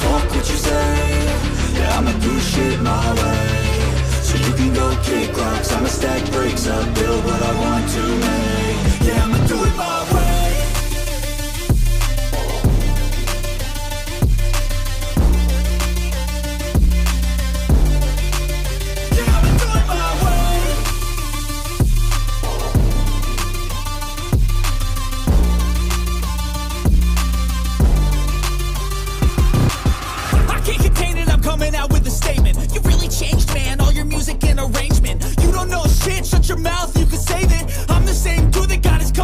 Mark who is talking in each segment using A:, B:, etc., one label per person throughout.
A: fuck what you say. Yeah, I'ma do shit my way. So you can go kick rocks. I'ma stack bricks up, build what I want to make.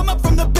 B: come up from the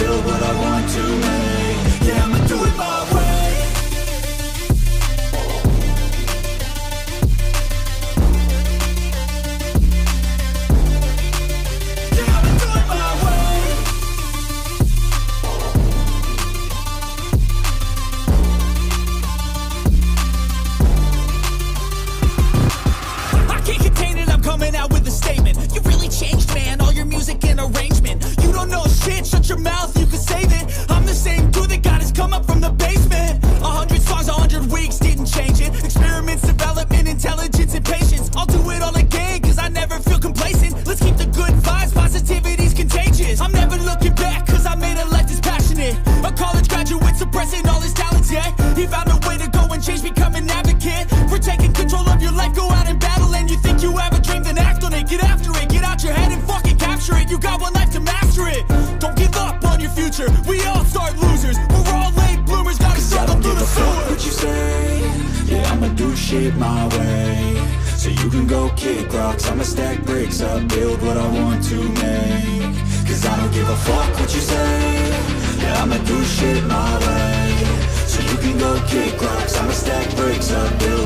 B: You got one life to master it. Don't give up on your future. We all start losers. We're all late bloomers, gotta struggle through the sewer.
A: what you say Yeah, I'ma do shit my way So you can go kick rocks I'ma stack bricks up Build what I want to make Cause I don't give a fuck what you say Yeah, I'ma do shit my way So you can go kick rocks I'ma stack bricks up Build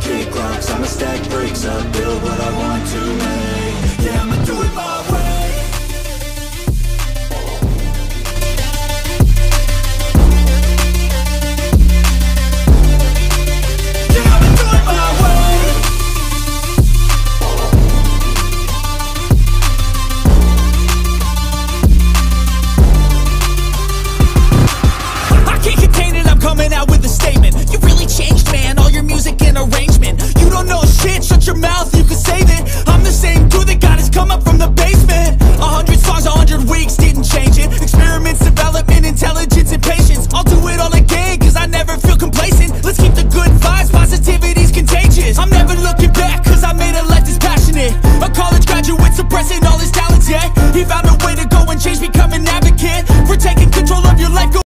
A: kick rocks I'ma stack bricks up, build what I want to make